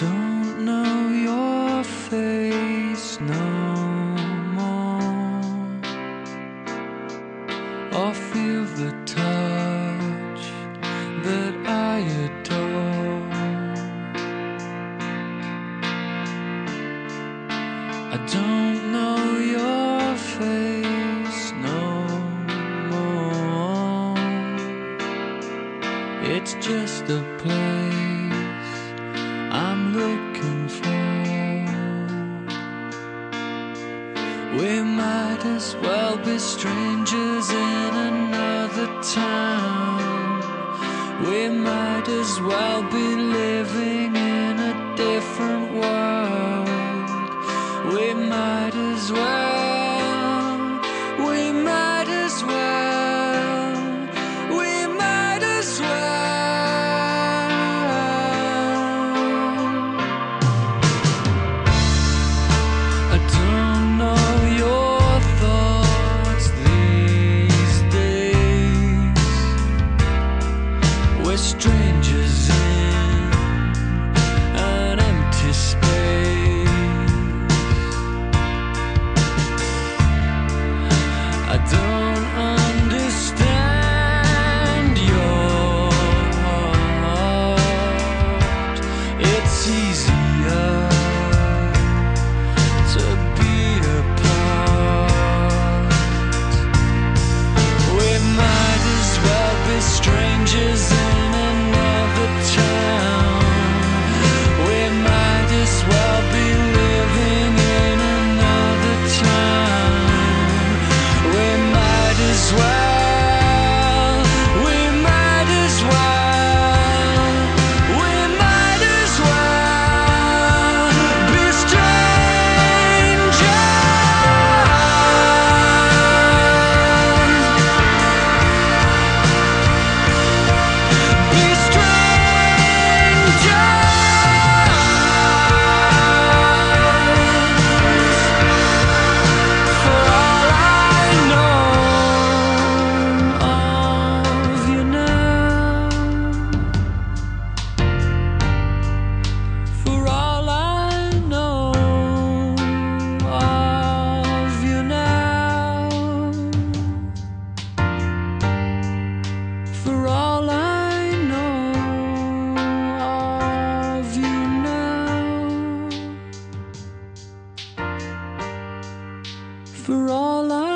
don't know your face no more or feel the touch that I adore. I don't know your face no more. It's just a place looking for. We might as well be strangers in another town. We might as well be living in a different world. We might as well. We're strangers in an empty space. I don't understand your heart. It's easy. For all I